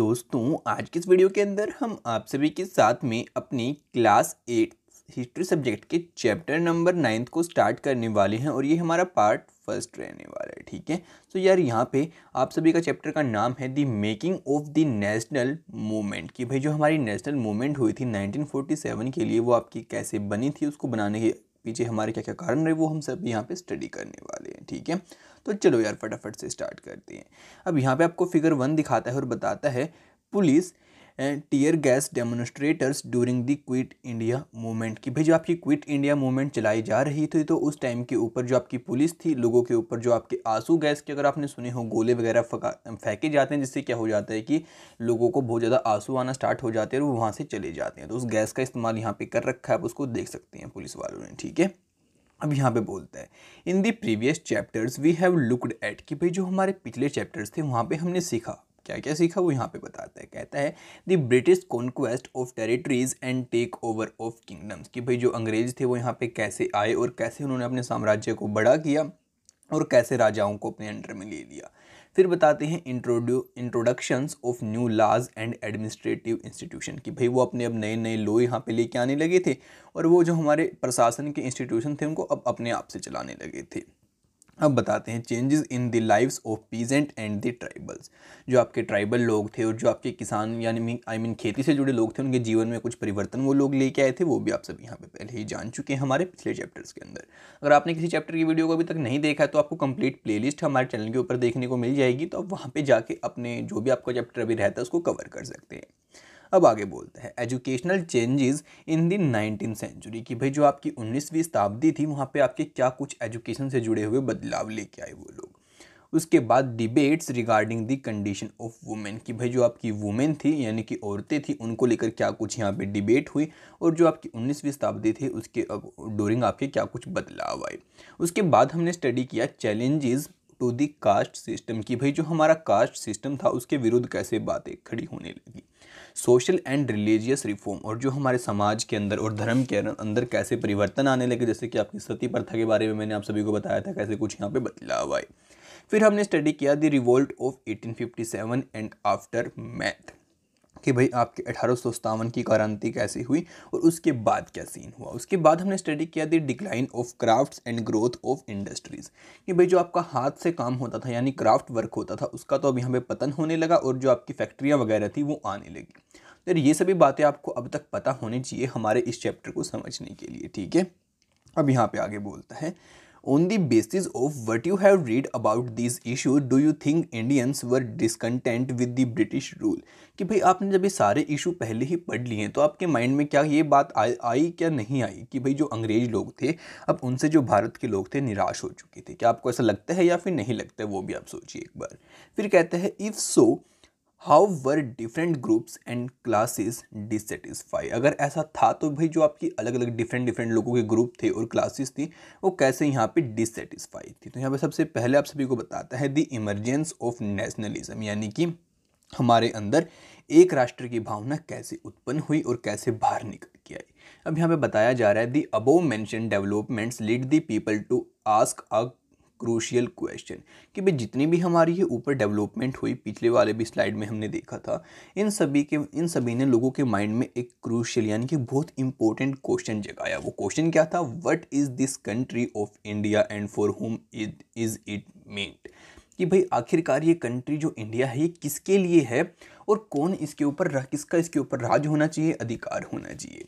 दोस्तों, आज की इस वीडियो के अंदर हम आप सभी के साथ में अपनी क्लास एट हिस्ट्री सब्जेक्ट के चैप्टर नंबर नाइन्थ को स्टार्ट करने वाले हैं और ये हमारा पार्ट फ़र्स्ट रहने वाला है, ठीक है? तो यार, यहाँ पे आप सभी का चैप्टर का नाम है the making of the national movement. कि भाई, जो हमारी नेशनल मूवमेंट हुई थी 1947 के लिए, वो आपकी कैसे बनी थी, उसको बनाने के पीछे हमारे क्या क्या कारण रहे, वो हम सब यहाँ पे स्टडी करने वाले हैं, ठीक है? तो चलो यार, फटाफट से स्टार्ट करते हैं। अब यहाँ पे आपको फिगर वन दिखाता है और बताता है, police tear gas demonstrators during the Quit India movement की। भाई, जो आपकी क्विट इंडिया मूवमेंट चलाई जा रही थी तो उस टाइम के ऊपर जो आपकी पुलिस थी, लोगों के ऊपर जो आपके आँसू गैस के, अगर आपने सुने हो, गोले वगैरह फेंके जाते हैं, जिससे क्या हो जाता है कि लोगों को बहुत ज़्यादा आँसू आना स्टार्ट हो जाते हैं और वो वहाँ से चले जाते हैं। तो उस गैस का इस्तेमाल यहाँ पर कर रखा है, आप उसको देख सकते हैं, पुलिस वालों ने, ठीक है? अब यहाँ पे बोलता है। In the previous chapters we have looked at कि भाई जो हमारे पिछले चैप्टर्स थे, वहाँ पे हमने सीखा। क्या क्या सीखा, वो यहाँ पे बताता है। कहता है the British conquest of territories and takeover of kingdoms कि भाई जो अंग्रेज़ थे, वो यहाँ पे कैसे आए और कैसे उन्होंने अपने साम्राज्य को बड़ा किया। और कैसे राजाओं को अपने अंडर में ले लिया। फिर बताते हैं introduce introductions of new laws and administrative institution की भाई वो अपने अब नए नए लॉ यहाँ पे लेके आने लगे थे और वो जो हमारे प्रशासन के इंस्टीट्यूशन थे उनको अब अपने आप से चलाने लगे थे। अब बताते हैं changes in the lives of peasant and the tribals जो आपके ट्राइबल लोग थे और जो आपके किसान, यानी आई मीन खेती से जुड़े लोग थे, उनके जीवन में कुछ परिवर्तन वो लोग लेके आए थे, वो भी आप सब यहाँ पे पहले ही जान चुके हैं हमारे पिछले चैप्टर्स के अंदर। अगर आपने किसी चैप्टर की वीडियो को अभी तक नहीं देखा है तो आपको कंप्लीट प्लेलिस्ट हमारे चैनल के ऊपर देखने को मिल जाएगी तो आप वहाँ पर जाके अपने जो भी आपका चैप्टर अभी रहता है, उसको कवर कर सकते हैं। अब आगे बोलते हैं। Educational changes in the nineteen century कि भाई जो आपकी उन्नीसवीं शताब्दी थी, वहाँ पे आपके क्या कुछ एजुकेशन से जुड़े हुए बदलाव लेके आए वो लोग। उसके बाद debates regarding the condition of women की भाई जो आपकी वुमेन थी, यानी कि औरतें थी, उनको लेकर क्या कुछ यहाँ पे डिबेट हुई और जो आपकी उन्नीसवीं शताब्दी थी, उसके ड्यूरिंग आपके क्या कुछ बदलाव आए। उसके बाद हमने स्टडी किया challenges to the caste system की भाई जो हमारा कास्ट सिस्टम था, उसके विरुद्ध कैसे बातें खड़ी होने लगी। सोशल एंड रिलीजियस रिफॉर्म, और जो हमारे समाज के अंदर और धर्म के अंदर कैसे परिवर्तन आने लगे, जैसे कि आपकी सती प्रथा के बारे में मैंने आप सभी को बताया था, कैसे कुछ यहाँ पे बदलाव आए। फिर हमने स्टडी किया the revolt of 1857 and aftermath कि भाई आपके अठारह सौ सत्तावन की क्रांति कैसी हुई और उसके बाद क्या सीन हुआ? उसके बाद हमने स्टडी किया the decline of crafts and growth of industries कि भाई जो आपका हाथ से काम होता था, यानी क्राफ्ट वर्क होता था, उसका तो अब यहाँ पे पतन होने लगा और जो आपकी फैक्ट्रियाँ वगैरह थी, वो आने लगी। तो ये सभी बातें आपको अब तक पता होनी चाहिए हमारे इस चैप्टर को समझने के लिए, ठीक है? अब यहाँ पर आगे बोलता है। On the basis of what you have read about these issues, do you think Indians were discontent with the British rule? कि भाई आपने जब ये सारे इशू पहले ही पढ़ लिए हैं तो आपके माइंड में क्या ये बात आई आई क्या नहीं आई? कि भाई जो अंग्रेज़ लोग थे अब उनसे जो भारत के लोग थे निराश हो चुके थे। क्या आपको ऐसा लगता है या फिर नहीं लगता है? वो भी आप सोचिए एक बार। फिर कहते हैं if so how were different groups and classes dissatisfied अगर ऐसा था तो भाई जो आपकी अलग अलग डिफरेंट डिफरेंट लोगों के ग्रुप थे और क्लासेस थी, वो कैसे यहाँ पे डिससेटिस्फाई थी? तो यहाँ पे सबसे पहले आप सभी को बताता है द इमरजेंस ऑफ़ नेशनलिज्म यानी कि हमारे अंदर एक राष्ट्र की भावना कैसे उत्पन्न हुई और कैसे बाहर निकल के आई। अब यहाँ पे बताया जा रहा है the above mentioned developments lead the people to ask a crucial question कि भाई जितनी भी हमारी ये ऊपर डेवलपमेंट हुई, पिछले वाले भी स्लाइड में हमने देखा था, इन सभी के, इन सभी ने लोगों के माइंड में एक क्रूशियल यानी कि बहुत इंपॉर्टेंट क्वेश्चन जगाया। वो क्वेश्चन क्या था? What is this country of India and for whom is is it meant कि भाई आखिरकार ये कंट्री जो इंडिया है, ये किसके लिए है? और कौन इसके ऊपर किसका इसके ऊपर राज होना चाहिए? अधिकार होना चाहिए।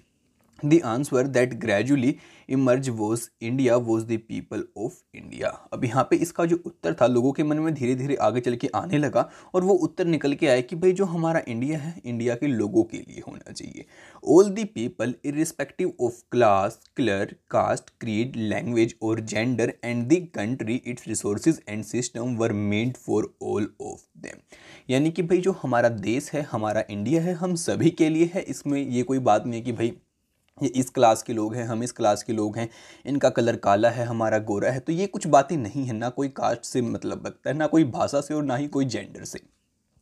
The answer that gradually emerged was India was the people of India अब यहाँ पे इसका जो उत्तर था, लोगों के मन में धीरे धीरे आगे चल के आने लगा और वो उत्तर निकल के आए कि भाई जो हमारा इंडिया है इंडिया के लोगों के लिए होना चाहिए। All the people irrespective of class colour caste creed language और gender and the country its resources and system were made for all of them यानी कि भाई जो हमारा देश है, हमारा इंडिया है, हम सभी के लिए है, इसमें ये कोई बात नहीं है कि भाई ये इस क्लास के लोग हैं, हम इस क्लास के लोग हैं, इनका कलर काला है, हमारा गोरा है तो ये कुछ बातें नहीं है, ना कोई कास्ट से मतलब रखता है, ना कोई भाषा से और ना ही कोई जेंडर से।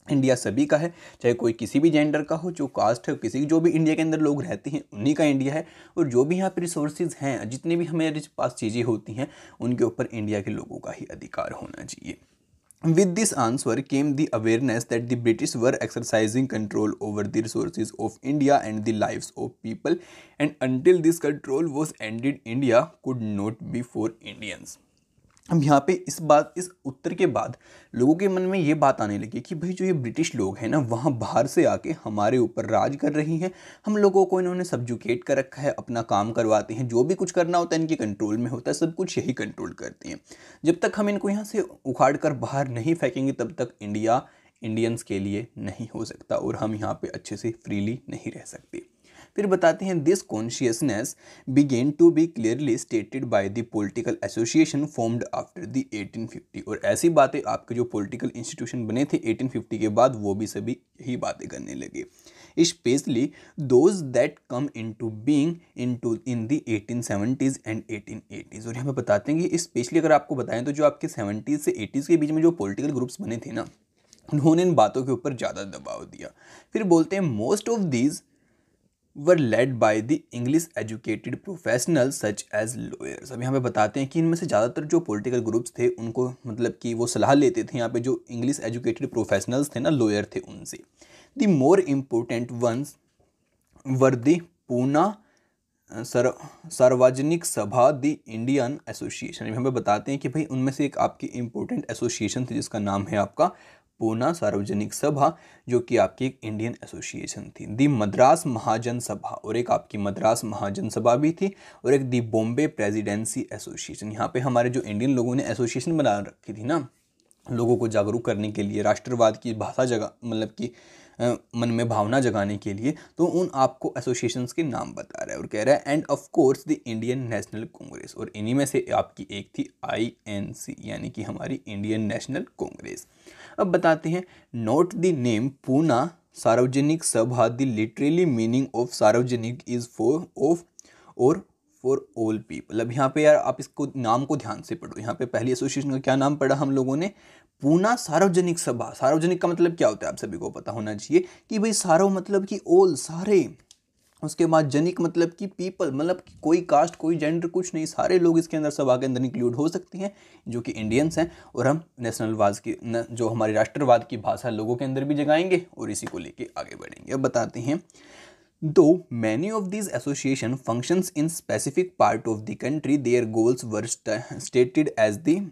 इंडिया सभी का है, चाहे कोई किसी भी जेंडर का हो, जो कास्ट है, किसी जो भी इंडिया के अंदर लोग रहते हैं, उन्हीं का इंडिया है, और जो भी यहाँ पर रिसोर्सेज हैं, जितनी भी हमारे पास चीज़ें होती हैं, उनके ऊपर इंडिया के लोगों का ही अधिकार होना चाहिए। With this answer came the awareness that the British were exercising control over the resources of India and the lives of people, and until this control was ended, India could not be for Indians. अब यहाँ पे इस बात, इस उत्तर के बाद लोगों के मन में ये बात आने लगी कि भाई जो ये ब्रिटिश लोग हैं ना, वहाँ बाहर से आके हमारे ऊपर राज कर रही हैं। हम लोगों को इन्होंने सब्जुकेट कर रखा है, अपना काम करवाते हैं। जो भी कुछ करना होता है, इनके कंट्रोल में होता है, सब कुछ यही कंट्रोल करते हैं। जब तक हम इनको यहाँ से उखाड़ कर बाहर नहीं फेंकेंगे, तब तक इंडिया इंडियंस के लिए नहीं हो सकता और हम यहाँ पर अच्छे से फ्रीली नहीं रह सकते। फिर बताते हैं this consciousness began to be clearly stated by the political association formed after the 1850 और ऐसी बातें आपके जो पॉलिटिकल इंस्टीट्यूशन बने थे 1850 के बाद, वो भी सभी यही बातें करने लगे। Specially those that come in to being in to in the eighteen seventies and eighteen eighties और यहाँ पे बताते हैं कि स्पेशली अगर आपको बताएँ तो जो आपके सेवेंटीज़ से एटीज़ के बीच में जो पॉलिटिकल ग्रुप्स बने थे ना, उन्होंने इन बातों के ऊपर ज़्यादा दबाव दिया। फिर बोलते हैं most of these were led by the English educated professional such as lawyers अब यहाँ पे बताते हैं कि इनमें से ज़्यादातर जो पॉलिटिकल ग्रुप्स थे, उनको मतलब कि वो सलाह लेते थे यहाँ पे जो इंग्लिश एजुकेटेड प्रोफेशनल्स थे ना लॉयर थे उनसे। The more important ones were the Poona sir, Sarvajanik Sabha the Indian association हमें बताते हैं कि भाई उनमें से एक आपकी इम्पोर्टेंट एसोसिएशन थी, जिसका नाम है आपका पूना सार्वजनिक सभा, जो कि आपकी एक इंडियन एसोसिएशन थी। दी मद्रास महाजन सभा, और एक आपकी मद्रास महाजन सभा भी थी, और एक दी बॉम्बे प्रेसिडेंसी एसोसिएशन यहाँ पे हमारे जो इंडियन लोगों ने एसोसिएशन बना रखी थी ना, लोगों को जागरूक करने के लिए, राष्ट्रवाद की भाषा जगा मतलब कि मन में भावना जगाने के लिए तो उन आपको एसोसिएशंस के नाम बता रहा है और कह रहा है and of course the Indian National Congress और इन्हीं में से आपकी एक थी आई एन सी यानी कि हमारी इंडियन नेशनल कांग्रेस अब बताते हैं। Note the name Poona Sarvajanik Sabha the literally meaning of sarvajanik is for of और फॉर ऑल पीपल अब यहाँ पे यार आप इसको, नाम को ध्यान से पढ़ो। यहाँ पे पहली एसोसिएशन का क्या नाम पढ़ा हम लोगों ने? पूना सार्वजनिक सभा। सार्वजनिक का मतलब क्या होता है आप सभी को पता होना चाहिए कि भाई सारो मतलब कि ओल सारे। उसके बाद जनिक मतलब कि पीपल मतलब कि कोई कास्ट कोई जेंडर कुछ नहीं सारे लोग इसके अंदर सभा के अंदर इंक्लूड हो सकते हैं जो कि इंडियंस हैं और हम नेशनलवाद की न, जो हमारी राष्ट्रवाद की भाषा लोगों के अंदर भी जगाएँगे और इसी को लेके आगे बढ़ेंगे। अब बताते हैं। Though many of these association functions in specific part of the country their goals were stated as the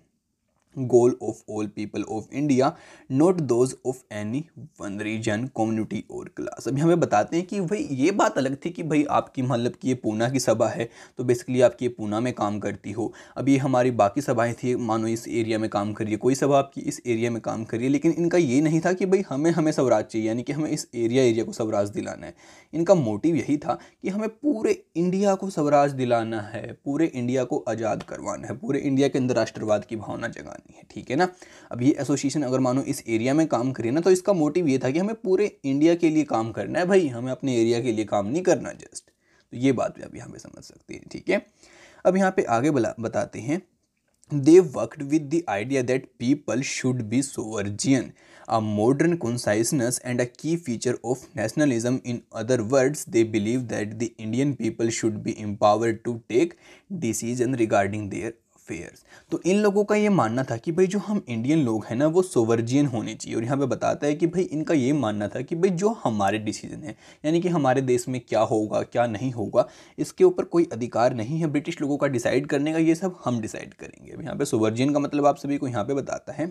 goal of all people of India not those of any one region community और class अभी हमें बताते हैं कि भाई ये बात अलग थी कि भाई आपकी मतलब कि ये पूना की सभा है तो बेसिकली आपकी ये पूना में काम करती हो। अब ये हमारी बाकी सभाएँ थी, मानो इस एरिया में काम करिए, कोई सभा आपकी इस एरिया में काम करिए, लेकिन इनका ये नहीं था कि भाई हमें हमें स्वराज चाहिए, यानी कि हमें इस एरिया एरिया को स्वराज दिलाना है। इनका मोटिव यही था कि हमें पूरे इंडिया को स्वराज दिलाना है, पूरे इंडिया को आज़ाद करवाना है, पूरे इंडिया के अंदर राष्ट्रवाद की भावना जगानी करनी है, ठीक है ना? अब ये एसोसिएशन अगर मानो इस एरिया में काम करे ना तो इसका मोटिव ये था कि हमें पूरे इंडिया के लिए काम करना है भाई, हमें अपने एरिया के लिए काम नहीं करना जस्ट तो ये बात भी आप यहाँ पे समझ सकते हैं, ठीक है? अब यहाँ पे आगे बताते हैं they worked with the idea that people should be sovereign a modern conciseness and a key feature of nationalism. In other words, they believe that the indian people should be empowered to take decision regarding their affairs तो इन लोगों का ये मानना था कि भाई जो हम इंडियन लोग हैं ना, वो सोवर्जियन होने चाहिए। और यहाँ पे बताता है कि भाई इनका ये मानना था कि भाई जो हमारे डिसीज़न है, यानी कि हमारे देश में क्या होगा, क्या नहीं होगा, इसके ऊपर कोई अधिकार नहीं है। ब्रिटिश लोगों का डिसाइड करने का ये सब हम डिसाइड करेंगे। यहाँ पे सोवर्जियन का मतलब आप सभी को यहाँ पे बताता है।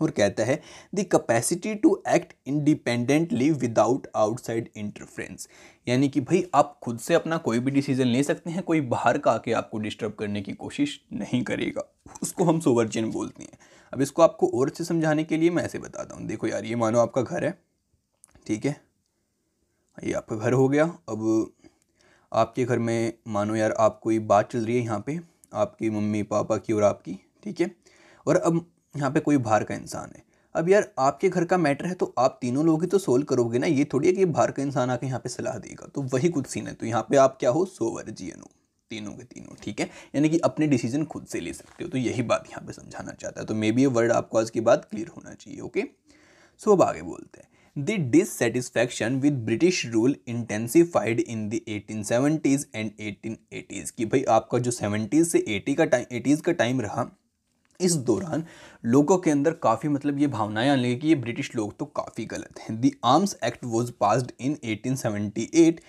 और कहता है the capacity to act independently without outside interference यानी कि भाई, आप खुद से अपना कोई भी डिसीज़न ले सकते हैं, कोई बाहर का आके आपको डिस्टर्ब करने की कोशिश नहीं करेगा। उसको हम सोवर्जियन बोलते हैं। अब इसको आपको और अच्छे समझाने के लिए मैं ऐसे बताता हूँ। देखो यार, ये मानो आपका घर है, ठीक है? ये आपका घर हो गया। अब आपके घर में मानो यार, आप कोई बात चल रही है यहाँ पे, आपकी मम्मी पापा की और आपकी, ठीक है? और अब यहाँ पे कोई बाहर का इंसान है। अब यार, आपके घर का मैटर है तो आप तीनों लोग ही तो सोल्व करोगे ना? ये थोड़ी है कि बाहर का इंसान आके यहाँ पे सलाह देगा। तो वही कुछ सीन है। तो यहाँ पे आप क्या हो? सोवर्जियन हो तीनों के तीनों, ठीक है? यानी कि अपने डिसीज़न खुद से ले सकते हो। तो यही बात यहाँ पे समझाना चाहता है। तो मे बी ये वर्ड आपको आज की बात क्लियर होना चाहिए ओके सो अब आगे बोलते हैं। The dissatisfaction with British rule intensified in the eighteen seventies and eighteen eighties कि भाई आपका जो सेवेंटीज़ से एटी का टाइम एटीज़ का टाइम रहा इस दौरान लोगों के अंदर काफ़ी मतलब ये भावनाएँ आने लगी कि ये ब्रिटिश लोग तो काफ़ी गलत हैं। The Arms Act was passed in 1878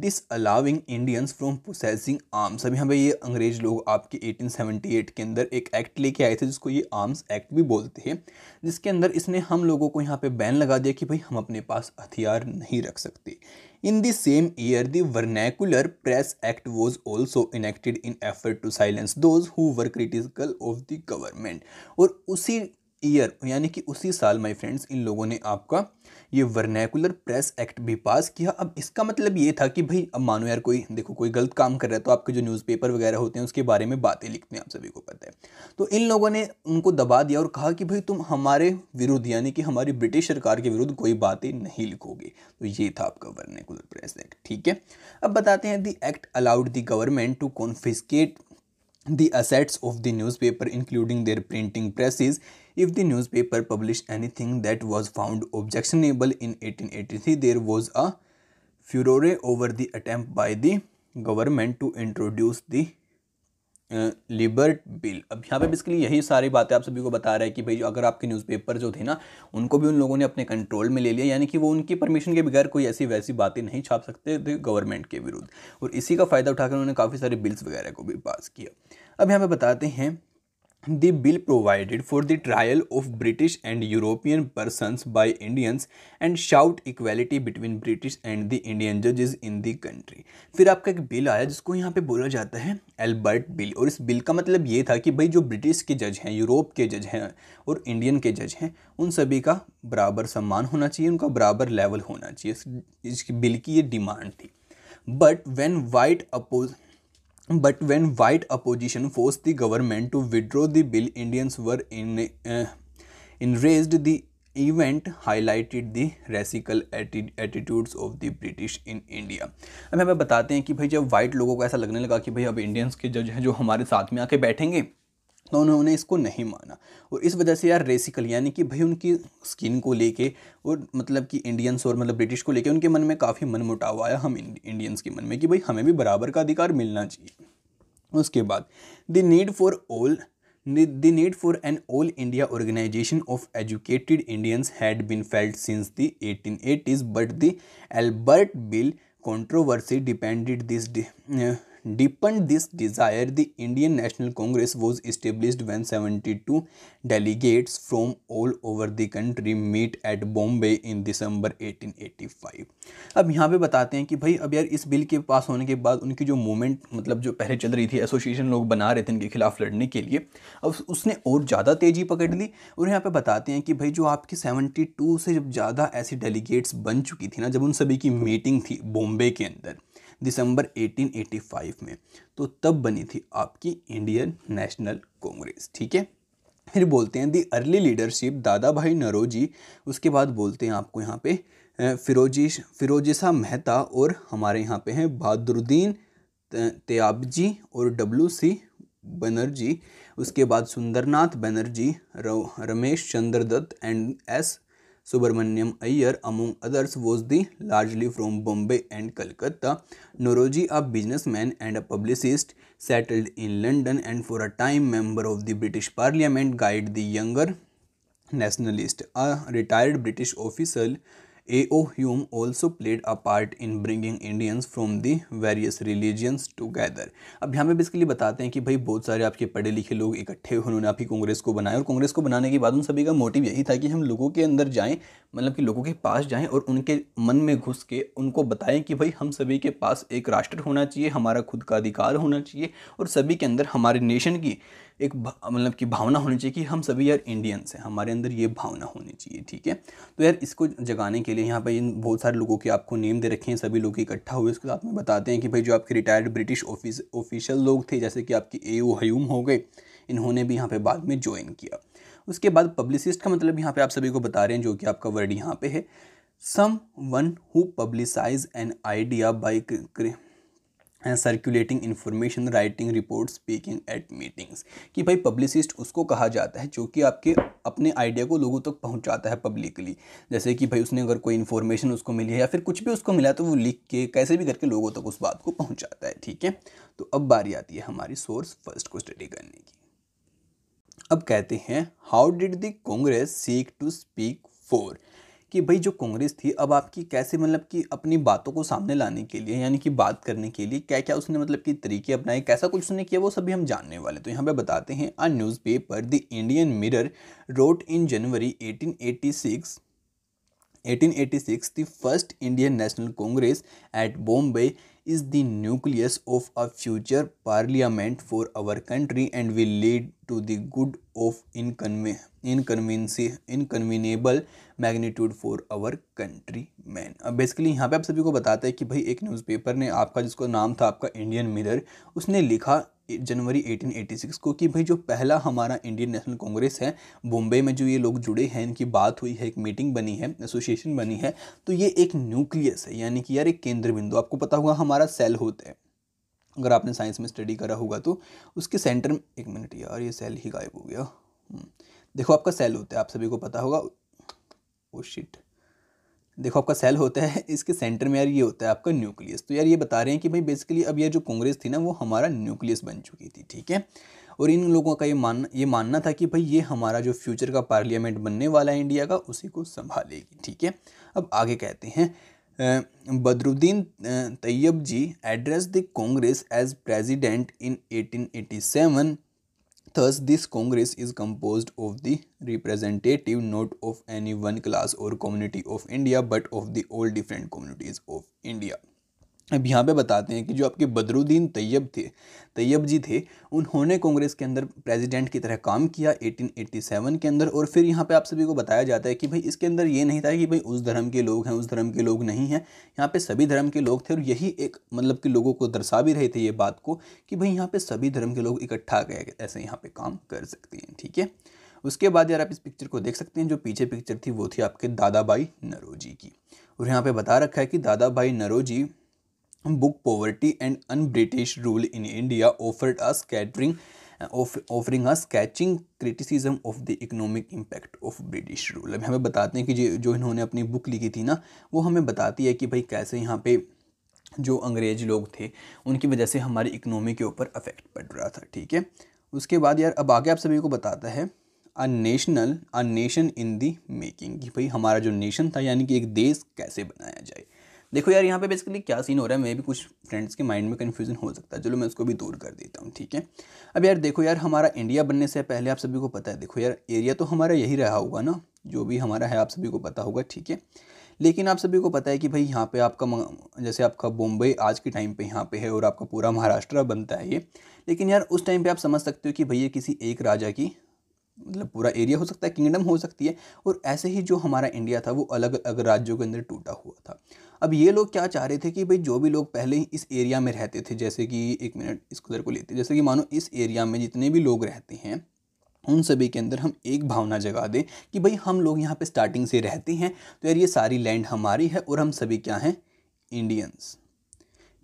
disallowing Indians from possessing arms अब यहाँ ये अंग्रेज़ लोग आपके 1878 के अंदर एक एक्ट लेके आए थे, जिसको ये आर्म्स एक्ट भी बोलते हैं, जिसके अंदर इसने हम लोगों को यहाँ पे बैन लगा दिया कि भाई हम अपने पास हथियार नहीं रख सकते। In the same year, the Vernacular Press Act was also enacted in effort to silence those who were critical of the government. और उसी ईयर यानी कि उसी साल माय फ्रेंड्स इन लोगों ने आपका ये वर्नैकुलर प्रेस एक्ट भी पास किया। अब इसका मतलब ये था कि भाई, अब मानो यार कोई, देखो, कोई गलत काम कर रहा है तो आपके जो न्यूज़पेपर वगैरह होते हैं, उसके बारे में बातें लिखते हैं, आप सभी को पता है। तो इन लोगों ने उनको दबा दिया और कहा कि भाई, तुम हमारे विरुद्ध, यानी कि हमारी ब्रिटिश सरकार के विरुद्ध कोई बातें नहीं लिखोगे। तो ये था आपका वर्नैकुलर प्रेस एक्ट ठीक है? अब बताते हैं the act allowed the government to confiscate the assets of the newspaper, including their printing presses If the newspaper published anything that was found objectionable in 1883, there was a furore over the attempt by the government to introduce the Ilbert bill अब यहाँ पे basically यही सारी बातें आप सभी को बता रहा है कि भाई अगर आपके न्यूज़पेपर जो थे ना उनको भी उन लोगों ने अपने कंट्रोल में ले लिया यानी कि वो उनकी परमिशन के बगैर कोई ऐसी वैसी बातें नहीं छाप सकते थे गवर्नमेंट के विरुद्ध। और इसी का फ़ायदा उठाकर उन्होंने काफ़ी सारे बिल्स वगैरह को भी पास किया। अब यहाँ पे बताते हैं The bill provided for the trial of British and European persons by Indians and shout equality between British and the Indian judges in the country. फिर आपका एक बिल आया जिसको यहाँ पे बोला जाता है एल्बर्ट बिल और इस बिल का मतलब ये था कि भाई जो ब्रिटिश के जज हैं यूरोप के जज हैं और इंडियन के जज हैं, उन सभी का बराबर सम्मान होना चाहिए, उनका बराबर लेवल होना चाहिए। इस बिल की ये डिमांड थी। But when white oppose but when white opposition forced the government to withdraw the bill Indians were in enraged the event highlighted the racial attitudes of the British in India अब हमें बताते हैं कि भाई जब white लोगों को ऐसा लगने लगा कि भाई अब इंडियंस के जज हैं जो हमारे साथ में आके बैठेंगे तो उन्होंने इसको नहीं माना। और इस वजह से यार रेसिकल यानी कि भाई उनकी स्किन को लेके और मतलब कि इंडियंस और मतलब ब्रिटिश को लेके उनके मन में काफ़ी मन मुटाव आया हम इंडियंस के मन में कि भाई हमें भी बराबर का अधिकार मिलना चाहिए। उसके बाद the need for all the need for an all India organization of educated Indians had been felt since the 1880s, but the Albert Bill controversy depended this uh, deepened this desire, the Indian National Congress was established when 72 delegates from all over the country meet at Bombay in December 1885. अब यहाँ पे बताते हैं कि भाई अब यार इस बिल के पास होने के बाद उनकी जो मूवमेंट मतलब जो पहले चल रही थी एसोसिएशन लोग बना रहे थे इनके खिलाफ लड़ने के लिए अब उसने और ज़्यादा तेज़ी पकड़ ली और यहाँ पे बताते हैं कि भाई जो आपकी 72 से जब ज़्यादा ऐसी डेलीगेट्स बन चुकी थी ना जब उन सभी की मीटिंग थी बॉम्बे के अंदर दिसंबर 1885 में। तो तब बनी थी आपकी इंडियन नेशनल कांग्रेस, ठीक है? फिर बोलते हैं दी अर्ली लीडरशिप दादा भाई नरोजी। उसके बाद बोलते हैं आपको यहाँ पे फिरोजी, फिरोजिसा मेहता और हमारे यहाँ पे हैं बहादुरुद्दीन त्याबजी और डब्ल्यू सी बनर्जी। उसके बाद Surendranath Banerjee Ramesh Chandra Dutt and S Subramaniam Iyer, among others, was the largely from Bombay and Calcutta. Noroji, a businessman and a publicist, settled in London and for a time member of the British Parliament, guided the younger nationalist, a retired British official A.O. Hume also played a part in bringing Indians from the various religions together. अब यहाँ पे basically बताते हैं कि भाई बहुत सारे आपके पढ़े लिखे लोग इकट्ठे हुए, उन्होंने आपकी कांग्रेस को बनाया और कांग्रेस को बनाने के बाद उन सभी का मोटिव यही था कि हम लोगों के अंदर जाएँ मतलब कि लोगों के पास जाएँ और उनके मन में घुस के उनको बताएँ कि भाई हम सभी के पास एक राष्ट्र होना चाहिए, हमारा खुद का अधिकार होना चाहिए और सभी के अंदर हमारे नेशन की एक मतलब कि भावना होनी चाहिए कि हम सभी यार इंडियंस हैं, हमारे अंदर ये भावना होनी चाहिए, ठीक है? तो यार इसको जगाने के लिए यहाँ पर इन बहुत सारे लोगों के आपको नेम दे रखे हैं, सभी लोग इकट्ठा हुए, उसके साथ में बताते हैं कि भाई जो आपके रिटायर्ड ब्रिटिश ऑफ़िस ऑफिशियल लोग थे, जैसे कि आपके ए ओ हयूम हो गए, इन्होंने भी यहाँ पर बाद में ज्वाइन किया। उसके बाद पब्लिसिस्ट का मतलब यहाँ पे आप सभी को बता रहे हैं जो कि आपका वर्ड यहाँ पे है someone who publicise an idea by circulating information writing report speaking at meetings कि भाई पब्लिसिस्ट उसको कहा जाता है जो कि आपके अपने आइडिया को लोगों तक पहुंचाता है पब्लिकली जैसे कि भाई उसने अगर कोई इन्फॉर्मेशन उसको मिली है या फिर कुछ भी उसको मिला तो वो लिख के, कैसे भी करके लोगों तक उस बात को पहुँचाता है, ठीक है? तो अब बारी आती है हमारी सोर्स फ़र्स्ट को स्टडी करने की. अब कहते हैं how did the Congress seek to speak for कि भाई जो कांग्रेस थी अब आपकी कैसे मतलब कि अपनी बातों को सामने लाने के लिए यानी कि बात करने के लिए क्या क्या उसने मतलब कि तरीके अपनाए कैसा कुछ उसने किया वो सभी हम जानने वाले तो यहाँ पे बताते हैं a newspaper the Indian Mirror wrote in January 1886 1886 the first Indian National Congress at Bombay is the nucleus of a future parliament for our country and will lead to the good of inconvenience inconvenable magnitude for our countrymen अब basically यहाँ पे आप सभी को बताते हैं कि भाई एक न्यूज़पेपर ने आपका जिसको नाम था आपका इंडियन मिरर उसने लिखा जनवरी 1886 को कि भाई जो पहला हमारा इंडियन नेशनल कांग्रेस है बॉम्बे में जो ये लोग जुड़े हैं इनकी बात हुई है एक मीटिंग बनी है एसोसिएशन बनी है तो ये एक न्यूक्लियस है यानी कि यार एक केंद्र बिंदु आपको पता होगा हमारा सेल होता है। अगर आपने साइंस में स्टडी करा होगा तो उसके सेंटर में एक मिनट यार ये सेल ही गायब हो गया। हम्म, देखो आपका सेल होता है आप सभी को पता होगा ओ शिट देखो, आपका सेल होता है, इसके सेंटर में यार ये होता है आपका न्यूक्लियस तो यार ये बता रहे हैं कि भाई बेसिकली अब ये जो कांग्रेस थी ना, वो हमारा न्यूक्लियस बन चुकी थी, ठीक है? और इन लोगों का ये मान, ये मानना था कि भाई, ये हमारा जो फ्यूचर का पार्लियामेंट बनने वाला है इंडिया का, उसी को संभालेगी, ठीक है? अब आगे कहते हैं Badruddin Tyabji address the Congress as president in 1887 Thus, this Congress is composed of the representative not of any one class or community of India but of the all different communities of India. अब यहाँ पे बताते हैं कि जो आपके बदरुद्दीन तैयब थे, तैयब जी थे, उन्होंने कांग्रेस के अंदर प्रेसिडेंट की तरह काम किया 1887 के अंदर और फिर यहाँ पे आप सभी को बताया जाता है कि भाई इसके अंदर ये नहीं था कि भाई उस धर्म के लोग हैं, उस धर्म के लोग नहीं हैं। यहाँ पे सभी धर्म के लोग थे और यही एक मतलब कि लोगों को दर्शा भी रहे थे ये बात को कि भाई यहाँ पर सभी धर्म के लोग इकट्ठा गए, ऐसे यहाँ पर काम कर सकते हैं, ठीक है? उसके बाद यार आप इस पिक्चर को देख सकते हैं, जो पीछे पिक्चर थी वो थी आपके दादा भाई नरोजी की। और यहाँ पर बता रखा है कि Dadabhai Naoroji book poverty and un-British rule in India offered a scattering of, offering a sketching criticism of impact of British rule. अब हमें बताते हैं कि जो जो इन्होंने अपनी बुक लिखी थी ना वो हमें बताती है कि भाई कैसे यहाँ पे जो अंग्रेज़ लोग थे उनकी वजह से हमारी इकोनॉमी के ऊपर अफेक्ट पड़ रहा था ठीक है? उसके बाद यार अब आगे आप सभी को बताता है a national a nation in the making कि भाई हमारा जो नेशन था यानी कि एक देश कैसे बनाया जाए। देखो यार, यहाँ पे बेसिकली क्या सीन हो रहा है, मे भी कुछ फ्रेंड्स के माइंड में कन्फ्यूज़न हो सकता है। चलो मैं उसको भी दूर कर देता हूँ, ठीक है? अब यार देखो यार, हमारा इंडिया बनने से पहले आप सभी को पता है, देखो यार एरिया तो हमारा यही रहा होगा ना, जो भी हमारा है, आप सभी को पता होगा, ठीक है? लेकिन आप सभी को पता है कि भाई यहाँ पे आपका जैसे आपका बॉम्बे आज के टाइम पे यहाँ पे है और आपका पूरा महाराष्ट्र बनता है ये। लेकिन यार, उस टाइम पे आप समझ सकते हो कि भैया किसी एक राजा की मतलब पूरा एरिया हो सकता है किंगडम हो सकती है, और ऐसे ही जो हमारा इंडिया था, वो अलग अलग राज्यों के अंदर टूटा हुआ था। अब ये लोग क्या चाह रहे थे कि भाई जो भी लोग पहले ही इस एरिया में रहते थे, जैसे कि एक मिनट इस कलर को लेते जैसे कि मानो इस एरिया में जितने भी लोग रहते हैं, उन सभी के अंदर हम एक भावना जगा दें कि भाई हम लोग यहाँ पे स्टार्टिंग से रहते हैं तो यार ये सारी लैंड हमारी है और हम सभी क्या हैं? इंडियंस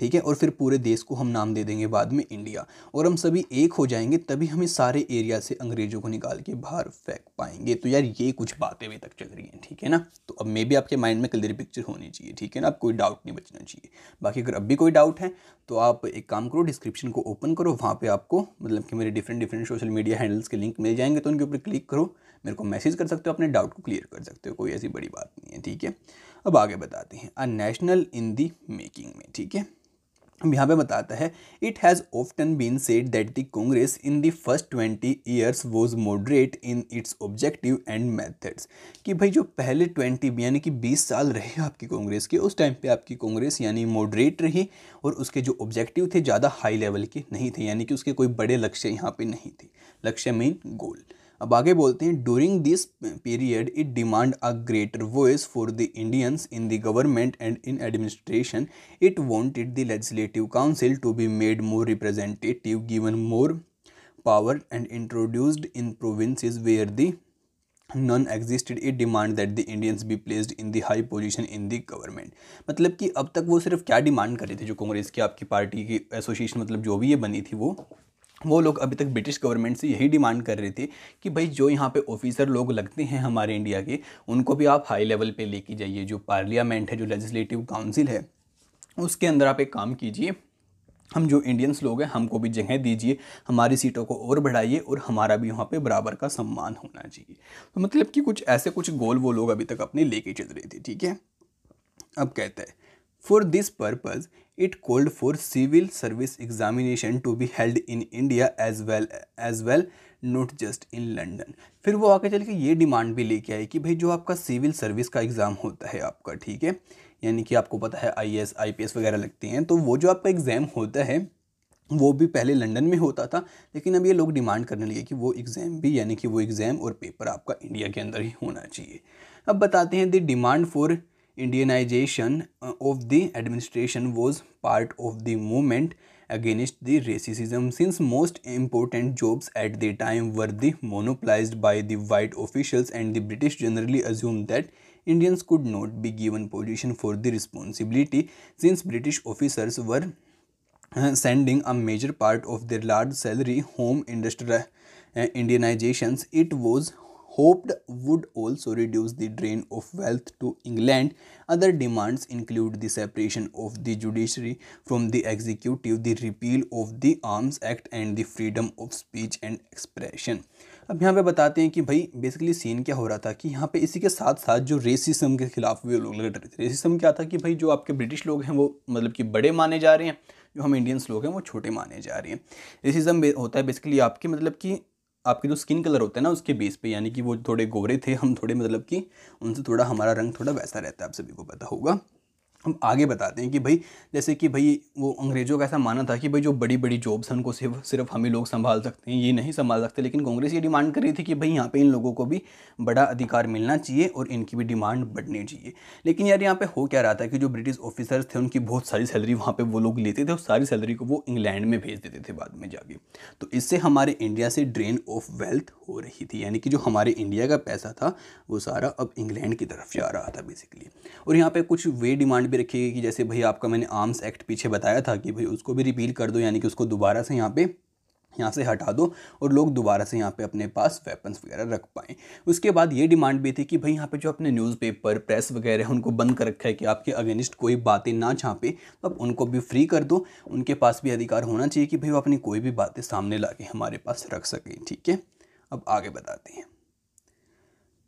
ठीक है? और फिर पूरे देश को हम नाम दे देंगे बाद में इंडिया। और हम सभी एक हो जाएँगे, तभी हम सारे एरिया से अंग्रेज़ों को निकाल के बाहर फेंक पाएँगे। तो यार ये कुछ बातें अभी तक चल रही हैं, ठीक है ना? तो अब मे भी आपके माइंड में क्लियर पिक्चर होनी चाहिए, ठीक है ना? आप कोई डाउट नहीं बचना चाहिए। बाकी अगर अब भी कोई डाउट है तो आप एक काम करो डिस्क्रिप्शन को ओपन करो, वहाँ पर आपको मतलब कि मेरे different different social media handles के लिंक मिल जाएँगे तो उनके ऊपर क्लिक करो। मेरे को मैसेज कर सकते हो, अपने डाउट को क्लियर कर सकते हो, कोई ऐसी बड़ी बात नहीं है, ठीक है? अब आगे बताते हैं। A national in the making में, ठीक है? यहाँ पे बताता है it has often been said that the Congress in the first twenty years was moderate in its objective and methods कि भाई जो पहले ट्वेंटी यानी कि बीस साल रहे आपकी कांग्रेस के, उस टाइम पे आपकी कांग्रेस यानी मॉडरेट रही और उसके जो ऑब्जेक्टिव थे ज़्यादा हाई लेवल के नहीं थे, यानी कि उसके कोई बड़े लक्ष्य यहाँ पे नहीं थे। लक्ष्य मीन गोल अब आगे बोलते हैं during this period it demand a greater voice for the Indians in the government and in administration it wanted the legislative council to be made more representative given more power and introduced in provinces where the none existed it demand that the Indians be placed in the high position in the government मतलब कि अब तक वो सिर्फ़ क्या demand कर रहे थे जो कांग्रेस की, आपकी पार्टी की एसोसिएशन मतलब जो भी ये बनी थी वो? वो लोग अभी तक ब्रिटिश गवर्नमेंट से यही डिमांड कर रहे थे कि भाई जो यहाँ पे ऑफिसर लोग लगते हैं हमारे इंडिया के, उनको भी आप हाई लेवल पे लेके जाइए। जो पार्लियामेंट है, जो लेजिस्लेटिव काउंसिल है, उसके अंदर आप एक काम कीजिए, हम जो इंडियंस लोग हैं, हमको भी जगह दीजिए, हमारी सीटों को और बढ़ाइए और हमारा भी वहाँ पे बराबर का सम्मान होना चाहिए। तो मतलब कि कुछ ऐसे कुछ गोल वो लोग अभी तक अपने लेके चल रहे थे, ठीक है? अब कहते हैं for this purpose it called for civil service examination to be held in India as well as well not just in London फिर वो आके चल के ये डिमांड भी लेके आए कि भाई जो आपका सिविल सर्विस का एग्ज़ाम होता है आपका, ठीक है? यानी कि आपको पता है I S I P S वगैरह लगती हैं तो वो जो आपका एग्ज़ाम होता है, वो भी पहले लंदन में होता था, लेकिन अब ये लोग डिमांड करने लगे कि वो एग्ज़ाम भी, यानी कि वो एग्ज़ाम और पेपर आपका इंडिया के अंदर ही होना चाहिए। अब बताते हैं the demand for Indianization uh, of the administration was part of the movement against the racism since most important jobs at the time were the monopolized by the white officials and the British generally assumed that Indians could not be given position for the responsibility since British officers were uh, sending a major part of their large salary home Industrial uh, Indianizations. It was hoped would also reduce the drain of wealth to England. Other demands include the separation of the judiciary from the executive, the repeal of the Arms Act and the freedom of speech and expression. अब यहाँ पे बताते हैं कि भाई basically scene क्या हो रहा था कि यहाँ पे इसी के साथ साथ जो रेसिज्म के खिलाफ भी लोग लड़ रहे थे रेसिज्म क्या था कि भाई जो आपके ब्रिटिश लोग हैं वो मतलब कि बड़े माने जा रहे हैं जो हम इंडियंस लोग हैं वो छोटे माने जा रहे हैं रेसिज्म होता है बेसिकली आपके मतलब कि आपके जो स्किन कलर होता है ना उसके बेस पे, यानी कि वो थोड़े गोरे थे, हम थोड़े मतलब कि उनसे थोड़ा हमारा रंग थोड़ा वैसा रहता है, आप सभी को पता होगा। हम आगे बताते हैं कि भाई, जैसे कि भाई, वो अंग्रेज़ों का ऐसा माना था कि भाई, जो बड़ी बड़ी जॉब्स हैं, उनको सिर्फ़ सिर्फ़ हम ही लोग संभाल सकते हैं, ये नहीं संभाल सकते। लेकिन कांग्रेस ये डिमांड कर रही थी कि भाई, यहाँ पे इन लोगों को भी बड़ा अधिकार मिलना चाहिए और इनकी भी डिमांड बढ़नी चाहिए। लेकिन यार, यहाँ पर हो क्या रहा था कि जो ब्रिटिश ऑफिसर्स थे, उनकी बहुत सारी सैलरी वहाँ पर वो लोग लेते थे और सारी सैलरी को वो इंग्लैंड में भेज देते थे बाद में जाके। तो इससे हमारे इंडिया से ड्रेन ऑफ़ वेल्थ हो रही थी। यानी कि जो हमारे इंडिया का पैसा था, वो सारा अब इंग्लैंड की तरफ़ जा रहा था बेसिकली और यहाँ पर कुछ वे डिमांड भी रखी गई कि जैसे भाई आपका मैंने आर्म्स एक्ट पीछे बताया था कि भाई उसको भी रिपील कर दो, यानी कि उसको दोबारा से यहाँ पे, यहाँ से हटा दो और लोग दोबारा से यहाँ पे अपने पास वेपन्स वगैरह रख पाएँ। उसके बाद ये डिमांड भी थी कि भाई यहाँ पे जो अपने न्यूज़पेपर प्रेस वगैरह उनको बंद कर रखा है कि आपके अगेंस्ट कोई बातें ना छापे तो अब उनको भी फ्री कर दो। उनके पास भी अधिकार होना चाहिए कि भाई वो अपनी कोई भी बातें सामने ला हमारे पास रख सकें, ठीक है? अब आगे बताते हैं।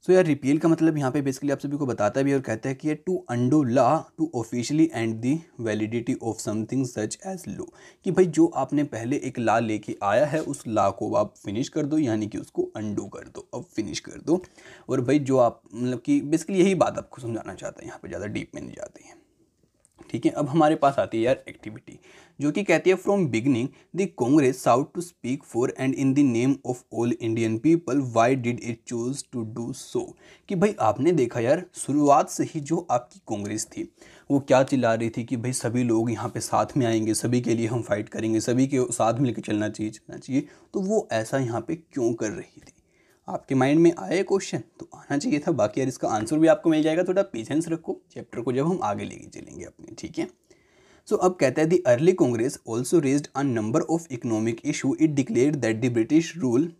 सो यार रिपील का मतलब यहाँ पे बेसिकली आप सभी को बताता भी और कहता है कि to undo law to officially end the validity of something such as law कि भाई जो आपने पहले एक ला लेके आया है, उस ला को आप फिनिश कर दो, यानी कि उसको अंडो कर दो, अब फिनिश कर दो। और भाई जो आप मतलब कि बेसिकली यही बात आपको समझाना चाहते हैं, यहाँ पर ज़्यादा डीप में नहीं जाते हैं। ठीक है, अब हमारे पास आती है यार एक्टिविटी जो कि कहती है from beginning the Congress sought to speak for and in the name of all Indian people why did it choose to do so कि भाई आपने देखा यार, शुरुआत से ही जो आपकी कांग्रेस थी, वो क्या चिल्ला रही थी कि भाई सभी लोग यहाँ पे साथ में आएँगे, सभी के लिए हम फाइट करेंगे, सभी के साथ मिलकर चलना चाहिए चलना चाहिए तो वो ऐसा यहाँ पे क्यों कर रही थी? आपके माइंड में आया क्वेश्चन तो आना चाहिए था। बाकी यार इसका आंसर भी आपको मिल जाएगा। थोड़ा पेशेंस रखो। चैप्टर को जब हम आगे लेके चलेंगे अपने, ठीक है? सो अब कहता है the early Congress also raised a number of economic issue it declare that the British rule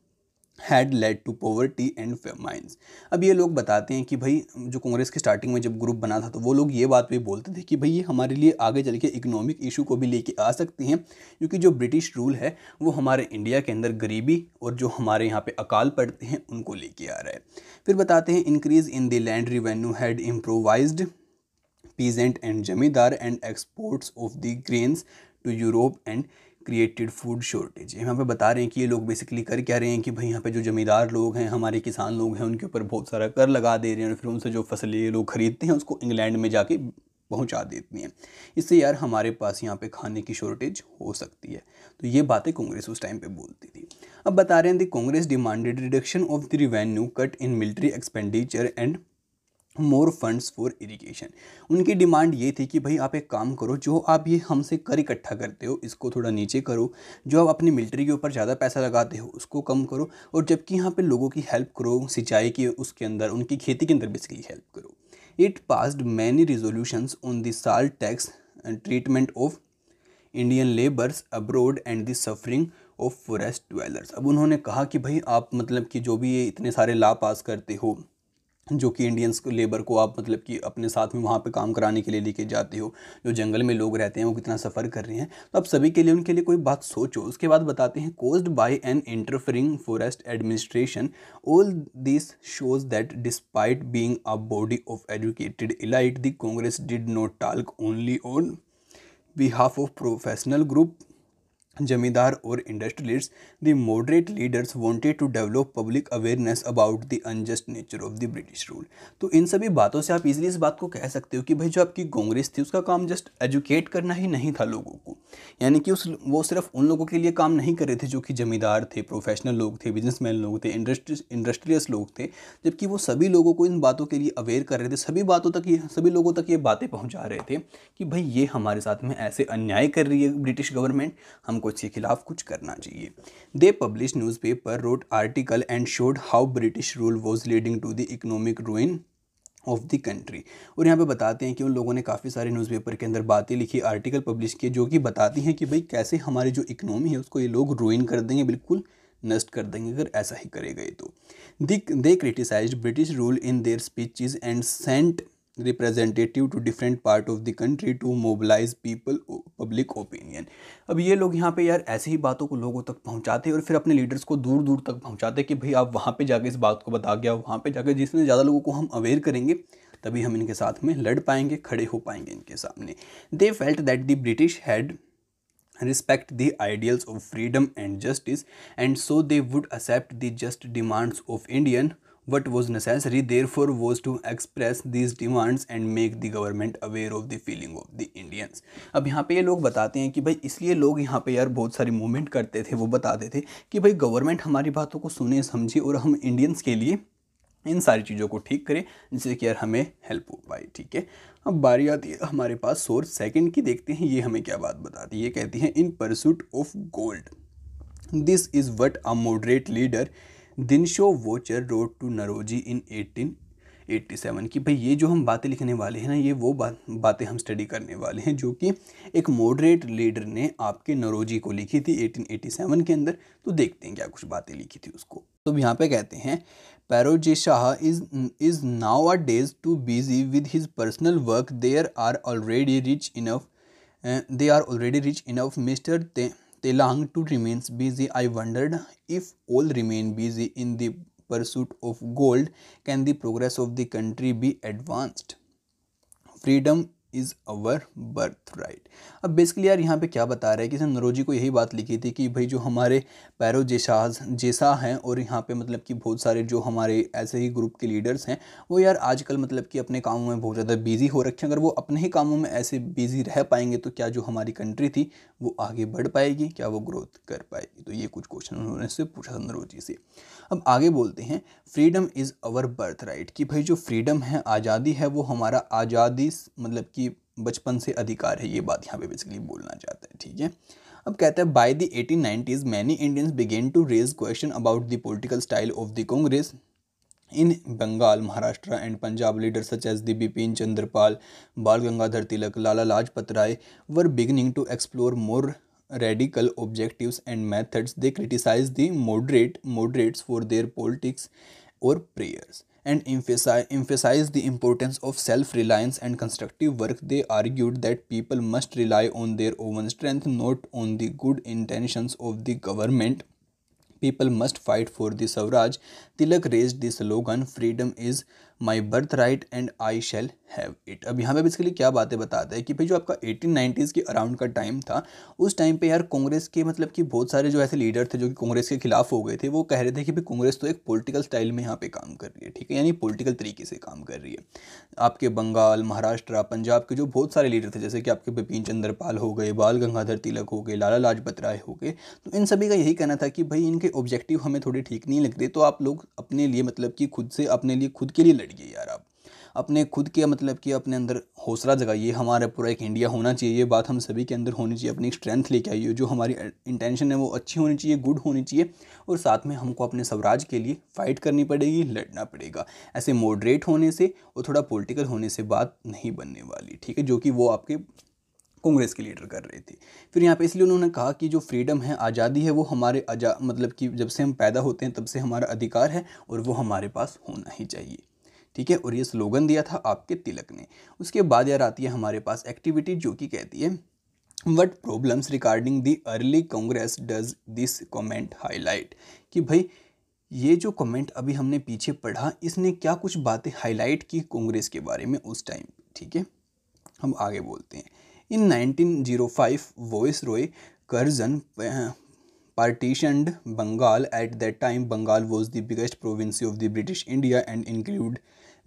had led to poverty and famines अब ये लोग बताते हैं कि भाई, जो कांग्रेस के स्टार्टिंग में जब ग्रुप बना था तो वो लोग ये बात भी बोलते थे कि भाई, ये हमारे लिए आगे चल के इकोनॉमिक इशू को भी लेके आ सकते हैं, क्योंकि जो ब्रिटिश रूल है, वो हमारे इंडिया के अंदर गरीबी और जो हमारे यहाँ पे अकाल पड़ते हैं, उनको लेके आ रहा है। फिर बताते हैं increase in the land revenue had impoverished peasant and zamindar and exports of the grains to Europe and created food shortage यहाँ पे बता रहे हैं कि ये लोग बेसिकली कर क्या रहे हैं कि भाई यहाँ पे जो ज़मींदार लोग हैं, हमारे किसान लोग हैं, उनके ऊपर बहुत सारा कर लगा दे रहे हैं और फिर उनसे जो फ़सलें ये लोग ख़रीदते हैं, उसको इंग्लैंड में जाके पहुँचा देती हैं। इससे यार हमारे पास यहाँ पे खाने की शॉर्टेज हो सकती है। तो ये बातें कांग्रेस उस टाइम पे बोलती थी। अब बता रहे हैं the Congress demanded reduction of the revenue cut in military expenditure and more funds for irrigation उनकी डिमांड ये थी कि भाई आप एक काम करो, जो आप ये हमसे कर इकट्ठा करते हो, इसको थोड़ा नीचे करो, जो आप अपनी मिलिट्री के ऊपर ज़्यादा पैसा लगाते हो, उसको कम करो, और जबकि यहाँ पे लोगों की हेल्प करो, सिंचाई की उसके अंदर, उनकी खेती के अंदर बेसिकली हेल्प करो। It passed many resolutions on the salt tax treatment of Indian labours abroad and the suffering of forest dwellers अब उन्होंने कहा कि भाई आप मतलब कि जो भी ये इतने सारे ला पास करते हो जो कि इंडियंस को लेबर को आप मतलब कि अपने साथ में वहाँ पे काम कराने के लिए लेके जाते हो, जो जंगल में लोग रहते हैं, वो कितना सफ़र कर रहे हैं तो आप सभी के लिए, उनके लिए कोई बात सोचो। उसके बाद बताते हैं caused by an interfering forest administration all this shows that despite being a body of educated elite the Congress did not talk only on behalf of professional group zamindar और industrialist the moderate leaders wanted to develop public awareness about the unjust nature of the British rule तो इन सभी बातों से आप easily इस बात को कह सकते हो कि भाई जो आपकी कांग्रेस थी, उसका काम जस्ट एजुकेट करना ही नहीं था लोगों को। यानी कि उस, वो सिर्फ़ उन लोगों के लिए काम नहीं कर रहे थे जो कि जमींदार थे प्रोफेशनल लोग थे बिजनेसमैन लोग थे इंडस्ट्री इंडस्ट्रियस लोग थे, जबकि वो सभी लोगों को इन बातों के लिए अवेयर कर रहे थे, सभी बातों तक ये, सभी लोगों तक ये बातें पहुँचा रहे थे कि भाई ये हमारे साथ में ऐसे अन्याय कर रही है ब्रिटिश गवर्नमेंट हमको को इसके खिलाफ कुछ करना चाहिए। They publish newspaper wrote article and showed how British rule was leading to the economic ruin of the country और यहाँ पे बताते हैं कि उन लोगों ने काफ़ी सारे न्यूज़पेपर के अंदर बातें लिखी आर्टिकल पब्लिश किए, जो कि बताती हैं कि भाई कैसे हमारी जो इकनॉमी है, उसको ये लोग रूइन कर देंगे, बिल्कुल नष्ट कर देंगे, अगर ऐसा ही करे गए तो। They criticise British rule in their speeches and sent representative to different part of the country to mobilise people public opinion अब ये लोग यहाँ पे यार ऐसे ही बातों को लोगों तक पहुँचाते और फिर अपने लीडर्स को दूर दूर तक पहुँचाते कि भाई आप वहाँ पे जाके इस बात को बता गया वहाँ पे जाके जिसमें ज़्यादा लोगों को हम अवेयर करेंगे, तभी हम इनके साथ में लड़ पाएँगे, खड़े हो पाएँगे इनके सामने। They felt that the British had respect the ideals of freedom and justice and so they would accept the just demands of indian what was necessary, therefore was to express these demands and make the government aware of the feeling of the Indians. अब यहाँ पे ये लोग बताते हैं कि भाई, इसलिए लोग यहाँ पे यार बहुत सारी मूवमेंट करते थे, वो बताते थे कि भाई गवर्नमेंट हमारी बातों को सुने, समझे और हम इंडियंस के लिए इन सारी चीज़ों को ठीक करें, जिससे कि यार हमें हेल्प हो पाए, ठीक है? अब बारी आती है, हमारे पास सोर्स सेकंड की देखते हैं, ये हमें क्या बात बताती है? ये कहती है in pursuit of goals this is what a moderate leader Dinshaw Wacha wrote to Naoroji in eighteen eighty seven की। भाई, ये जो हम बातें लिखने वाले हैं ना, ये वो बात, बातें हम स्टडी करने वाले हैं, जो कि एक मॉडरेट लीडर ने आपके नरोजी को लिखी थी 1887 के अंदर। तो देखते हैं क्या कुछ बातें लिखी थी उसको। तो यहाँ पे कहते हैं, Pherozeshah is is nowadays too busy with his personal work. There are already rich enough they are already rich enough, mister Telang to remains busy. I wondered if all remain busy in the pursuit of gold, can the progress of the country be advanced? Freedom is our birth right अब basically यार यहाँ पे क्या बता रहा है कि इसने नरोजी को यही बात लिखी थी कि भाई जो हमारे पैरो जेसाज जैसा हैं और यहाँ पे मतलब कि बहुत सारे जो हमारे ऐसे ही ग्रुप के लीडर्स हैं, वो यार आजकल मतलब कि अपने कामों में बहुत ज़्यादा बिज़ी हो रखे हैं। अगर वो अपने ही कामों में ऐसे बिज़ी रह पाएँगे तो क्या जो हमारी कंट्री थी, वो आगे बढ़ पाएगी? क्या वो ग्रोथ कर पाएगी? तो ये कुछ क्वेश्चन उन्होंने से पूछा था नरोजी से। अब आगे बोलते हैं freedom is our birth right कि भाई जो फ्रीडम है, आज़ादी है, वो हमारा आज़ादी मतलब कि बचपन से अधिकार है, ये बात यहाँ पे बेसिकली बोलना चाहता है, ठीक है? अब कहते हैं by the eighteen nineties many Indians began to raise question about the political style of the Congress in Bengal Maharashtra and Punjab leader such as the Bipin Chandra Pal Bal Gangadhar Tilak Lala Lajpat Rai were beginning to explore more radical objectives and methods. They criticize the moderate moderates for their politics or prayers and emphasize, emphasize the importance of self-reliance and constructive work. They argued that people must rely on their own strength not on the good intentions of the government. People must fight for the swaraj. Tilak raised the slogan freedom is my birth right and I shall have it अब यहाँ पे basically क्या बातें बताते हैं कि भाई जो आपका एटीन नाइन्टीज़ के अराउंड का टाइम था, उस टाइम पे यार कांग्रेस के मतलब कि बहुत सारे जो ऐसे लीडर थे जो कि कांग्रेस के खिलाफ हो गए थे, वो कह रहे थे कि भाई कांग्रेस तो एक पॉलिटिकल स्टाइल में यहाँ पे काम कर रही है, ठीक है? यानी पॉलिटिकल तरीके से काम कर रही है। आपके बंगाल, महाराष्ट्र, पंजाब के जो बहुत सारे लीडर थे, जैसे कि आपके बिपिन चंद्रपाल हो गए, बाल गंगाधर तिलक हो गए, लाला लाजपत राय हो गए तो इन सभी का यही कहना था कि भाई इनके ऑब्जेक्टिव हमें थोड़े ठीक नहीं लग रहे तो आप लोग अपने लिए मतलब कि खुद से, अपने लिए, खुद के लिए लड़िए यार आप। अपने खुद के मतलब कि अपने अंदर हौसला जगाइए हमारा पूरा एक इंडिया होना चाहिए, ये बात हम सभी के अंदर होनी चाहिए, अपनी स्ट्रेंथ लेके आइए, जो हमारी इंटेंशन है वो अच्छी होनी चाहिए गुड होनी चाहिए, और साथ में हमको अपने स्वराज के लिए फ़ाइट करनी पड़ेगी, लड़ना पड़ेगा। ऐसे मॉडरेट होने से और थोड़ा पॉलिटिकल होने से बात नहीं बनने वाली, ठीक है? जो कि वो आपके कांग्रेस के लीडर कर रहे थे। फिर यहाँ पे इसलिए उन्होंने कहा कि जो फ्रीडम है, आज़ादी है, वो हमारे मतलब कि जब से हम पैदा होते हैं, तब से हमारा अधिकार है और वो हमारे पास होना ही चाहिए। ठीक है? और ये स्लोगन दिया था आपके तिलक ने। उसके बाद यार आती है हमारे पास एक्टिविटी जो कि कहती है what problems regarding the early Congress does this comment highlight कि भाई, ये जो कमेंट अभी हमने पीछे पढ़ा, इसने क्या कुछ बातें हाईलाइट की कांग्रेस के बारे में उस टाइम ठीक है? हम आगे बोलते हैं। In 1905 viceroy Curzon partitioned Bengal. At that time, Bengal was the biggest province of the British India and include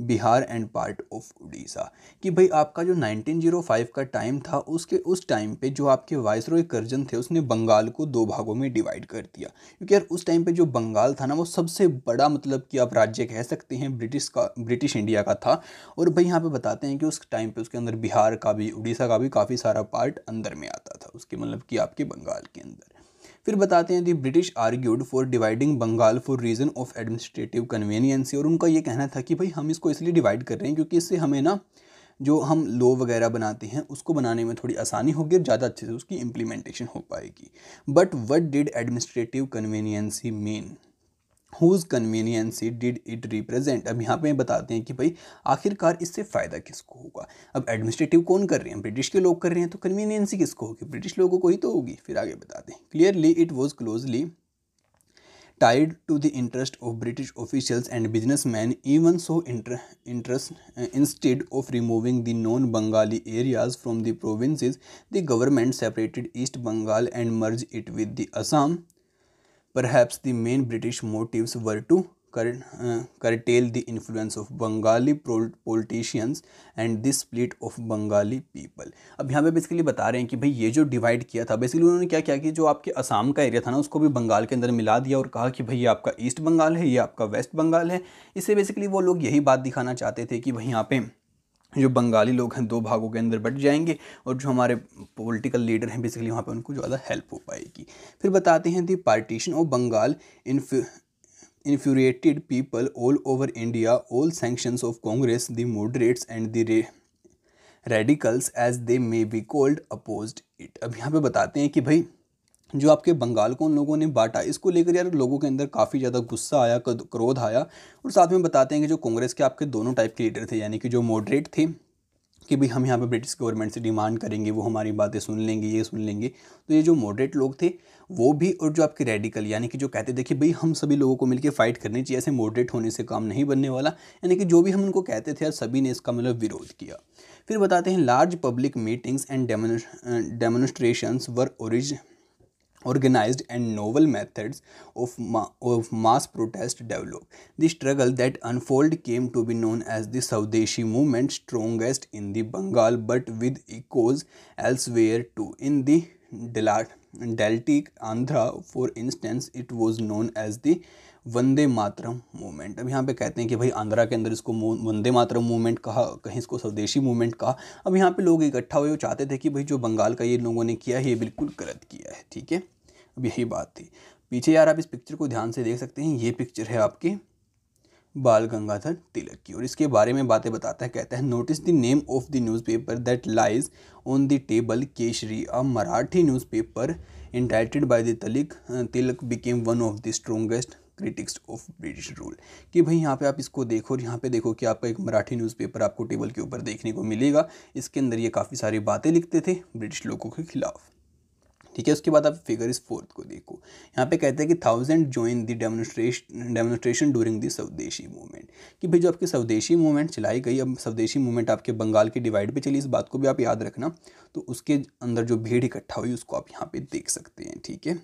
Bihar and part of Orissa. कि भाई आपका जो 1905 का टाइम था, उसके उस टाइम पे जो आपके वाइस रॉय कर्जन थे, उसने बंगाल को दो भागों में डिवाइड कर दिया। क्योंकि यार उस टाइम पे जो बंगाल था ना, वो सबसे बड़ा मतलब कि आप राज्य कह सकते हैं, ब्रिटिश का, ब्रिटिश इंडिया का था। और भाई यहाँ पर बताते हैं कि उस टाइम पर उसके अंदर बिहार का भी, उड़ीसा का भी काफ़ी सारा पार्ट अंदर में आता था, उसके मतलब कि आपके बंगाल के अंदर। फिर बताते हैं, the British argued for dividing Bengal for reason of administrative convenience और उनका ये कहना था कि, भाई, हम इसको इसलिए डिवाइड कर रहे हैं क्योंकि इससे हमें ना जो हम लॉ वगैरह बनाते हैं, उसको बनाने में थोड़ी आसानी होगी और ज़्यादा अच्छे से उसकी इम्प्लीमेंटेशन हो पाएगी. But what did administrative convenience mean whose convenience did it represent अब यहाँ पे बताते हैं कि भाई, आखिरकार इससे फ़ायदा किसको होगा? अब एडमिनिस्ट्रेटिव कौन कर रहे हैं? ब्रिटिश के लोग कर रहे हैं तो कन्वीनियंसी किसको होगी? ब्रिटिश लोगों को ही तो होगी। फिर आगे बताते हैं। Clearly it was closely tied to the interest of British officials and business man even so interest instead of removing the non Bengali areas from the provinces the government separated East Bengal and merge it with the Assam Perhaps the main British motives were to uh, curtail the influence of Bengali politicians and this split of Bengali people. अब यहाँ पे basically बता रहे हैं कि भाई ये जो डिवाइड किया था बेसिकली उन्होंने क्या किया कि जो आपके असम का एरिया था ना उसको भी बंगाल के अंदर मिला दिया और कहा कि भाई ये आपका ईस्ट बंगाल है ये आपका वेस्ट बंगाल है इससे बेसिकली वो लोग यही बात दिखाना चाहते थे कि भाई यहाँ पे जो बंगाली लोग हैं, दो भागों के अंदर बट जाएँगे और जो हमारे पॉलिटिकल लीडर हैं बेसिकली वहाँ पे उनको ज़्यादा हेल्प हो पाएगी। फिर बताते हैं the partition of Bengal infuriated people all over India all sections of Congress the moderates and the radicals as they may be called oppose it अब यहाँ पे बताते हैं कि भाई जो आपके बंगाल को उन लोगों ने बांटा, इसको लेकर यार लोगों के अंदर काफ़ी ज़्यादा गुस्सा आया क्रोध आया। और साथ में बताते हैं कि जो कांग्रेस के आपके दोनों टाइप के लीडर थे, यानी कि जो मॉडरेट थे, कि भाई हम यहाँ पे ब्रिटिश गवर्नमेंट से डिमांड करेंगे, वो हमारी बातें सुन लेंगे, ये सुन लेंगे। तो ये जो मॉडरेट लोग थे, वो भी और जो आपके रेडिकल यानी कि जो कहते थे कि भाई हम सभी लोगों को मिलकर फाइट करनी चाहिए, ऐसे मॉडरेट होने से काम नहीं बनने वाला। यानी कि जो भी हम उनको कहते थे, यार सभी ने इसका मतलब विरोध किया। फिर बताते हैं large public meetings and demonstrations were ओरिज organized and novel methods of, ma of mass protest developed. The struggle that unfolded came to be known as the Saudeshi movement, strongest in the Bengal but with echoes elsewhere too. In the Deltic Andhra, for instance, it was known as the Vande Mataram movement. अब यहाँ पे कहते हैं कि भाई आंध्रा के अंदर इसको वंदे मातरम मूवमेंट कहा, कहीं इसको स्वदेशी मूवमेंट कहा। अब यहाँ पे लोग इकट्ठा हुए चाहते थे कि भाई जो बंगाल का ये लोगों ने किया है, ये बिल्कुल गलत किया है, ठीक है? अब यही बात थी। पीछे यार आप इस पिक्चर को ध्यान से देख सकते हैं, ये पिक्चर है आपकी बाल गंगाधर तिलक की। और इसके बारे में बातें बताता है, कहता है notice the name of the newspaper that lies on the table Kesari. Uh, Marathi newspaper entitled by the Tilak, Tilak became one of the strongest critics of British rule कि भाई यहाँ पे आप इसको देखो और यहाँ पे देखो कि आपका एक मराठी न्यूज़पेपर आपको टेबल के ऊपर देखने को मिलेगा। इसके अंदर ये काफ़ी सारी बातें लिखते थे ब्रिटिश लोगों के खिलाफ। ठीक है, उसके बाद आप फिगर इस फोर्थ को देखो। यहाँ पे कहते हैं कि thousand join the demonstration demonstration during the Swadeshi movement कि भाई जो आपकी स्वदेशी मूवमेंट चलाई गई, अब स्वदेशी मूवमेंट आपके बंगाल के डिवाइड पे चली, इस बात को भी आप याद रखना। तो उसके अंदर जो भीड़ इकट्ठा हुई, उसको आप यहाँ पे देख सकते हैं, ठीक है?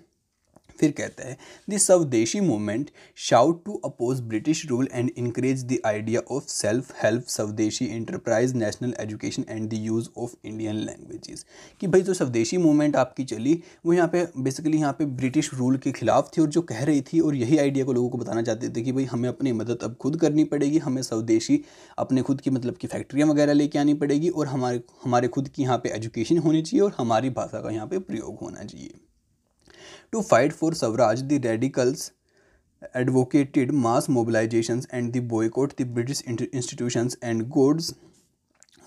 फिर कहते हैं the Swadeshi movement sought to oppose British rule and encourage the idea of self help Swadeshi enterprise national education and the use of Indian languages कि भाई जो स्वदेशी मूवमेंट आपकी चली, वो यहाँ पे बेसिकली यहाँ पे ब्रिटिश रूल के खिलाफ थी और जो कह रही थी और यही आइडिया को लोगों को बताना चाहते थे कि भाई हमें अपनी मदद अब खुद करनी पड़ेगी, हमें स्वदेशी अपने खुद की मतलब की फैक्ट्रियाँ वगैरह लेके आनी पड़ेगी और हमारे हमारे खुद की यहाँ पे एजुकेशन होनी चाहिए और हमारी भाषा का यहाँ पे प्रयोग होना चाहिए। To fight for Swaraj the radicals advocated mass mobilisation and the boycott the British institution and goods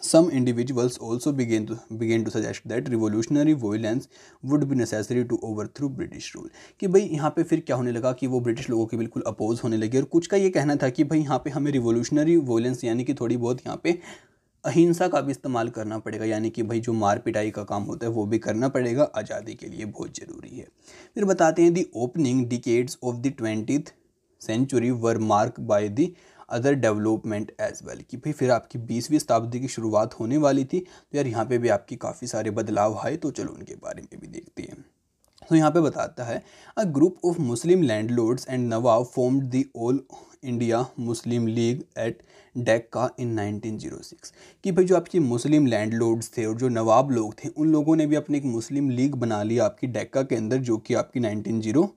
some individuals also began to began to suggest that revolutionary violence would be necessary to overthrow British rule कि भाई यहाँ पे फिर क्या होने लगा कि वो ब्रिटिश लोगों के बिल्कुल अपोज होने लगे? और कुछ का ये कहना था कि भाई यहाँ पे हमें रिवोल्यूशनरी वोलेंस यानी कि थोड़ी बहुत यहाँ पे अहिंसा का भी इस्तेमाल करना पड़ेगा, यानी कि भाई जो मार पिटाई का काम होता है वो भी करना पड़ेगा, आज़ादी के लिए बहुत ज़रूरी है। फिर बताते हैं the opening decades of the twenty century were mark by the other development as well कि भाई फिर आपकी बीसवीं शताब्दी की शुरुआत होने वाली थी तो यार यहाँ पे भी आपकी काफ़ी सारे बदलाव आए तो चलो उनके बारे में भी देखते हैं। तो यहाँ पे बताता है a group of Muslim landlords and nawab formed the All India Muslim League at Dacca in 1906 कि भाई जो आपकी मुस्लिम लैंडलॉर्ड्स थे और जो नवाब लोग थे, उन लोगों ने भी अपनी एक मुस्लिम लीग बना ली आपकी डेक्का के अंदर, जो कि आपकी 1906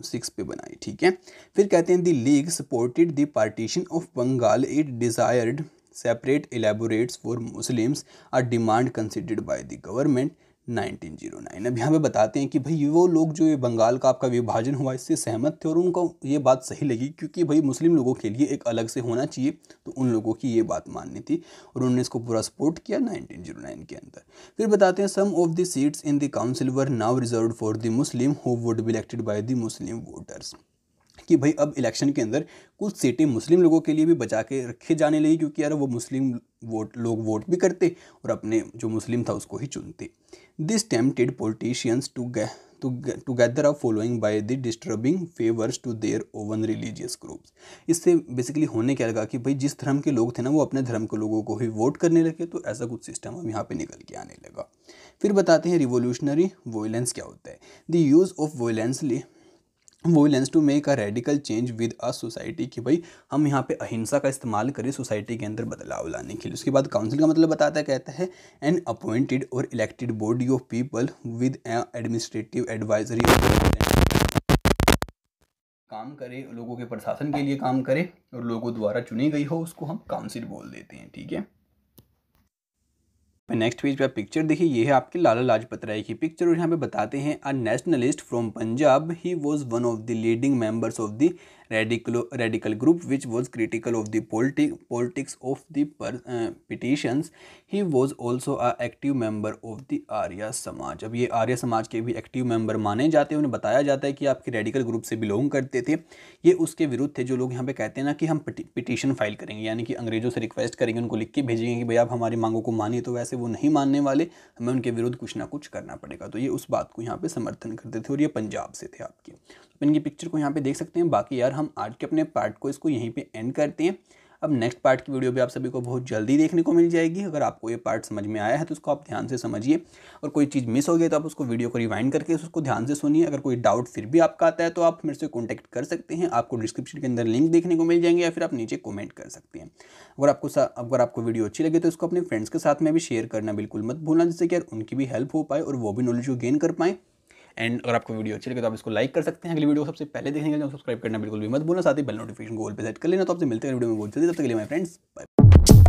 सिक्स पे बनाई, ठीक है? फिर कहते हैं the League supported the partition of Bengal it desired separate electorates for Muslims are demand considered by the government 1909 अब यहाँ पे बताते हैं कि भाई वो लोग जो ये बंगाल का आपका विभाजन हुआ, इससे सहमत थे और उनको ये बात सही लगी क्योंकि भाई मुस्लिम लोगों के लिए एक अलग से होना चाहिए तो उन लोगों की ये बात माननी थी और उन्होंने इसको पूरा सपोर्ट किया 1909 के अंदर। फिर बताते हैं some of the seats in the council were now reserved for the Muslim who would be elected by the Muslim voters कि भाई अब इलेक्शन के अंदर कुछ सीटें मुस्लिम लोगों के लिए भी बचा के रखे जाने लगी क्योंकि यार वो मुस्लिम वोट, लोग वोट भी करते और अपने जो मुस्लिम था उसको ही चुनते। This tempted politicians to together are following by the disturbing favours to their own religious groups इससे बेसिकली होने क्या लगा कि भाई जिस धर्म के लोग थे ना वो अपने धर्म के लोगों को ही वोट करने लगे तो ऐसा कुछ सिस्टम अब यहाँ पे निकल के आने लगा। फिर बताते हैं रिवोल्यूशनरी वोलेंस क्या होता है। The use of violence violence to make a radical change with a society कि भाई, हम यहाँ पे अहिंसा का इस्तेमाल करें सोसाइटी के अंदर बदलाव लाने के लिए। उसके बाद काउंसिल का मतलब बताता है, कहता है an appointed or elected body of people with administrative advisory काम करे, लोगों के प्रशासन के लिए काम करे और लोगों द्वारा चुनी गई हो, उसको हम काउंसिल बोल देते हैं, ठीक है? नेक्स्ट पेज पे आप पिक्चर देखिए, ये है आपके लाला लाजपत राय की पिक्चर और यहाँ पे बताते हैं a nationalist from Punjab he was one of the leading members of the radical radical group which was critical of the politics of the petitions he was also a active member of the Arya Samaj अब ये आर्य समाज के भी active member माने जाते हैं। उन्हें बताया जाता है कि आपके रेडिकल ग्रुप से बिलोंग करते थे। ये उसके विरुद्ध थे जो लोग यहाँ पे कहते हैं ना कि हम पिटिशन फ़ाइल करेंगे। यानी कि अंग्रेज़ों से रिक्वेस्ट करेंगे, उनको लिख के भेजेंगे कि भाई आप हमारी मांगों को मानिए तो वैसे वो नहीं मानने वाले। हमें उनके विरुद्ध कुछ ना कुछ करना पड़ेगा। तो ये उस बात को यहाँ पे समर्थन करते थे और ये पंजाब से थे आपके। तो इनकी पिक्चर को यहाँ पे देख सकते हैं। बाकी यार हम आज के अपने पार्ट को इसको यहीं पे एंड करते हैं। अब नेक्स्ट पार्ट की वीडियो भी आप सभी को बहुत जल्दी देखने को मिल जाएगी। अगर आपको ये पार्ट समझ में आया है तो उसको आप ध्यान से समझिए। और कोई चीज़ मिस हो गई तो आप उसको वीडियो को रिवाइंड करके उसको ध्यान से सुनिए। अगर कोई डाउट फिर भी आपका आता है तो आप मेरे से कॉन्टैक्ट कर सकते हैं। आपको डिस्क्रिप्शन के अंदर लिंक देखने को मिल जाएँगे या फिर आप नीचे कॉमेंट कर सकते हैं। अगर आपको अगर आपको वीडियो अच्छी लगे तो इसको अपने फ्रेंड्स के साथ में भी शेयर करना बिल्कुल मत भूलना, जिससे कि यार उनकी भी हेल्प हो पाए और वो भी नॉलेज को गेन कर पाएँ। एंड अगर आपको वीडियो अच्छी लगे तो आप इसको लाइक कर सकते हैं। अगली वीडियो सबसे पहले देखेंगे सब्सक्राइब करना बिल्कुल भी मत बोलना साथ ही बेल नोटिफिकेशन गोल पर सेट कर लेना। तो आपसे मिलते हैं वीडियो में बहुत जल्दी। तब तक के लिए माय फ्रेंड्स बाय